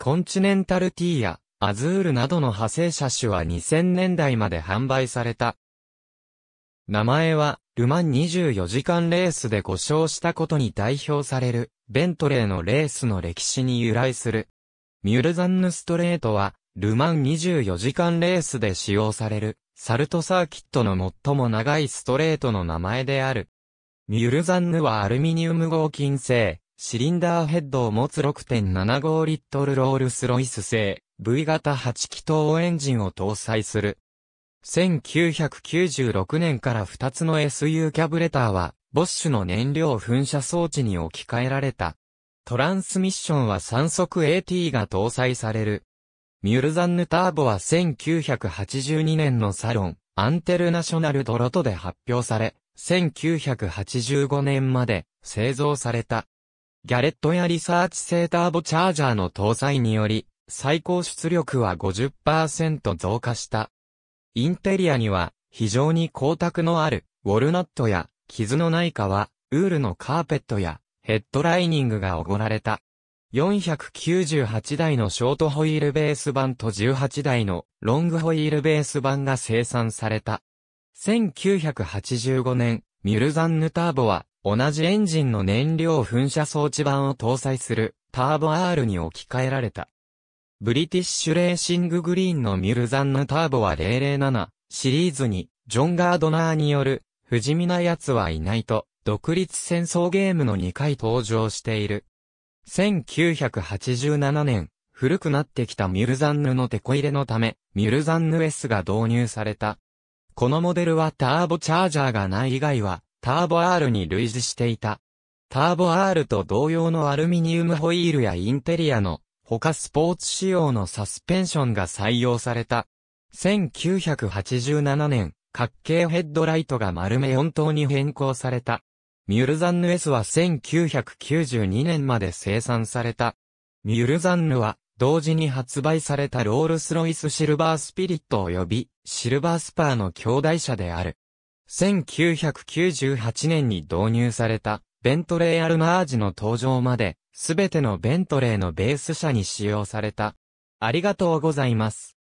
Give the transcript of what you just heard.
コンチネンタル T やアズールなどの派生車種は2000年代まで販売された。名前は、ルマン24時間レースで故障したことに代表される、ベントレーのレースの歴史に由来する。ミュルザンヌストレートは、ルマン24時間レースで使用される、サルトサーキットの最も長いストレートの名前である。ミュルザンヌはアルミニウム合金製、シリンダーヘッドを持つ6.75リットルロールスロイス製、V 型8気筒エンジンを搭載する。1996年から2つの SU キャブレターは、ボッシュの燃料噴射装置に置き換えられた。トランスミッションは3速 AT が搭載される。ミュルザンヌターボは1982年のサロン、アンテルナショナルドロトで発表され、1985年まで製造された。ギャレットやリサーチ製ターボチャージャーの搭載により、最高出力は50%増加した。インテリアには、非常に光沢のある、ウォルナットや、傷のない革、ウールのカーペットや、ヘッドライニングがおごられた。498台のショートホイールベース版と18台のロングホイールベース版が生産された。1985年、ミュルザンヌターボは同じエンジンの燃料噴射装置版を搭載するターボ R に置き換えられた。ブリティッシュレーシンググリーンのミュルザンヌターボは007シリーズにジョン・ガードナーによる不死身な奴はいないと独立戦争ゲームの2回登場している。1987年、古くなってきたミュルザンヌのテこ入れのため、ミュルザンヌ S が導入された。このモデルはターボチャージャーがない以外は、ターボ R に類似していた。ターボ R と同様のアルミニウムホイールやインテリアの、他スポーツ仕様のサスペンションが採用された。1987年、角形ヘッドライトが丸め4灯に変更された。ミュルザンヌ S は1992年まで生産された。ミュルザンヌは、同時に発売されたロールスロイスシルバースピリット及びシルバースパーの兄弟車である。1998年に導入されたベントレーアルマージの登場まで、すべてのベントレーのベース車に使用された。ありがとうございます。